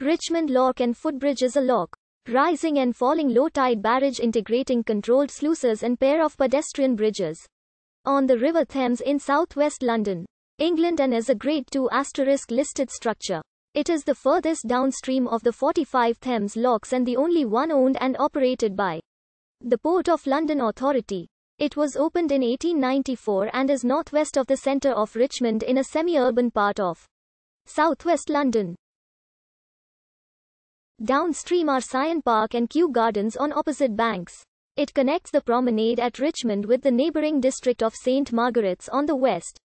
Richmond Lock and Footbridge is a lock, rising and falling low tide barrage integrating controlled sluices and pair of pedestrian bridges on the River Thames in southwest London, England and is a Grade 2 asterisk listed structure. It is the furthest downstream of the 45 Thames locks and the only one owned and operated by the Port of London Authority. It was opened in 1894 and is northwest of the centre of Richmond in a semi-urban part of southwest London. Downstream are Syon Park and Kew Gardens on opposite banks. It connects the promenade at Richmond with the neighbouring district of St. Margaret's on the west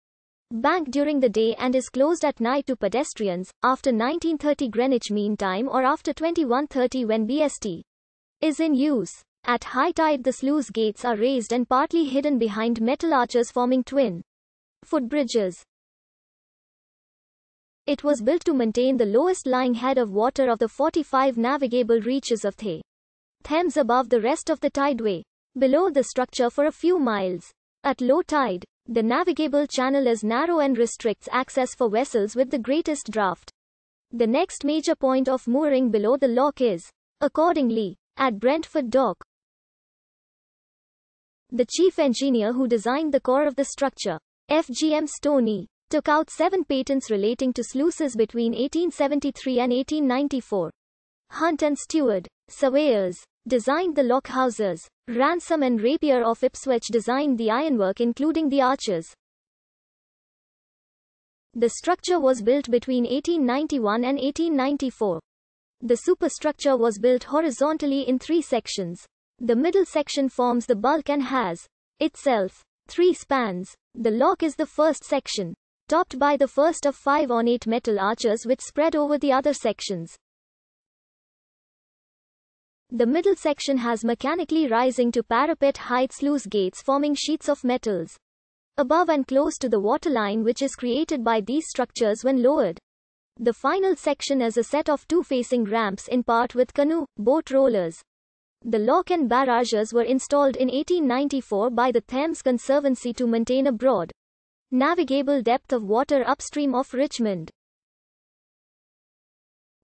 bank during the day and is closed at night to pedestrians, after 1930 Greenwich Mean Time or after 2130 when BST is in use. At high tide the sluice gates are raised and partly hidden behind metal arches forming twin footbridges. It was built to maintain the lowest lying head of water of the 45 navigable reaches of the Thames above the rest of the tideway. Below the structure for a few miles. At low tide, the navigable channel is narrow and restricts access for vessels with the greatest draft. The next major point of mooring below the lock is, accordingly, at Brentford Dock. The chief engineer who designed the core of the structure, FGM Stoney, took out seven patents relating to sluices between 1873 and 1894. Hunt and Stewart, surveyors, designed the lock houses. Ransom and Rapier of Ipswich designed the ironwork including the arches. The structure was built between 1891 and 1894. The superstructure was built horizontally in three sections. The middle section forms the bulk and has, itself, three spans. The lock is the first section, topped by the first of five ornate metal arches which spread over the other sections. The middle section has mechanically rising to parapet height sluice gates forming sheets of metals above and close to the waterline which is created by these structures when lowered. The final section is a set of two facing ramps in part with canoe, boat rollers. The lock and barrages were installed in 1894 by the Thames Conservancy to maintain a broad, navigable depth of water upstream of Richmond.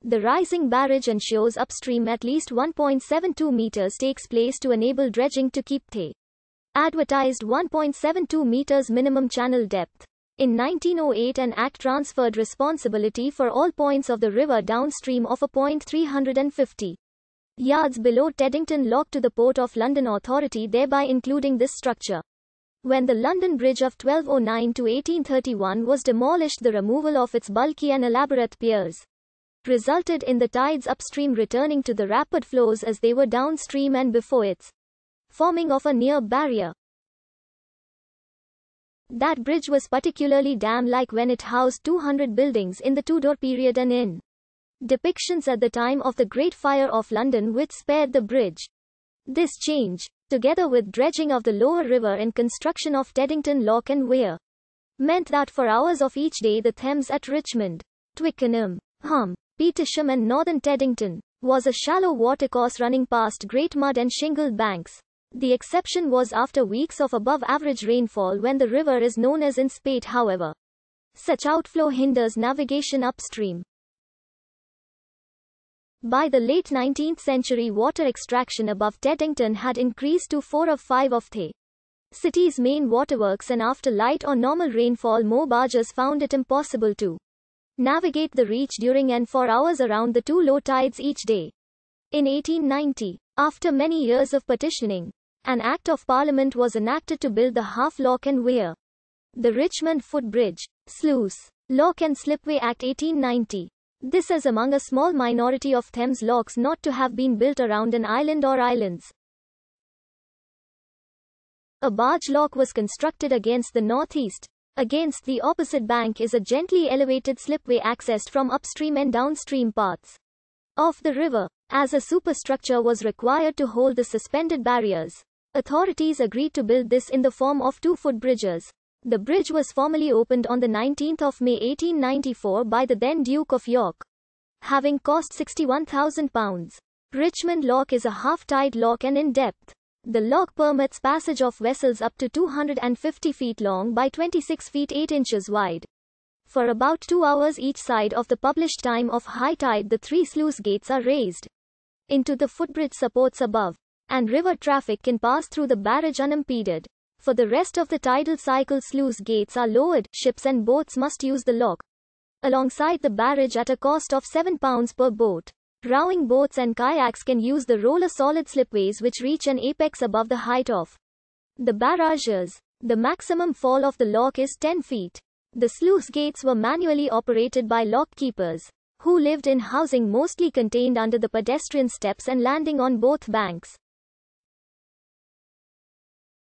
The rising barrage and ensures upstream at least 1.72 meters takes place to enable dredging to keep the advertised 1.72 meters minimum channel depth. In 1908 an act transferred responsibility for all points of the river downstream of a point 350 yards below Teddington Lock to the Port of London Authority thereby including this structure. When the London Bridge of 1209 to 1831 was demolished the removal of its bulky and elaborate piers resulted in the tides upstream returning to the rapid flows as they were downstream and before its forming of a near barrier. That bridge was particularly dam-like when it housed 200 buildings in the Tudor period and in depictions at the time of the Great Fire of London which spared the bridge. This change, together with dredging of the lower river and construction of Teddington Lock and Weir, meant that for hours of each day the Thames at Richmond, Twickenham, Ham, Petersham and northern Teddington, was a shallow watercourse running past great mud and shingle banks. The exception was after weeks of above average rainfall when the river is known as in spate however. Such outflow hinders navigation upstream. By the late 19th century water extraction above Teddington had increased to 4 of 5 of the city's main waterworks and after light or normal rainfall more barges found it impossible to navigate the reach during and for hours around the two low tides each day. In 1890, after many years of petitioning, an Act of Parliament was enacted to build the half lock and weir. The Richmond Footbridge, Sluice, Lock and Slipway Act 1890. This is among a small minority of Thames locks not to have been built around an island or islands. A barge lock was constructed against the northeast, Against the opposite bank is a gently elevated slipway accessed from upstream and downstream paths of the river. As a superstructure was required to hold the suspended barriers, authorities agreed to build this in the form of two footbridges. The bridge was formally opened on the 19th of May 1894 by the then Duke of York, having cost £61,000. Richmond Lock is a half-tide lock and in depth. The lock permits passage of vessels up to 250 feet long by 26 feet 8 inches wide. For about two hours each side of the published time of high tide the three sluice gates are raised into the footbridge supports above, and river traffic can pass through the barrage unimpeded. For the rest of the tidal cycle sluice gates are lowered, ships and boats must use the lock alongside the barrage at a cost of 7 pounds per boat. Rowing boats and kayaks can use the roller solid slipways which reach an apex above the height of the barrages. The maximum fall of the lock is 10 feet. The sluice gates were manually operated by lock keepers, who lived in housing mostly contained under the pedestrian steps and landing on both banks.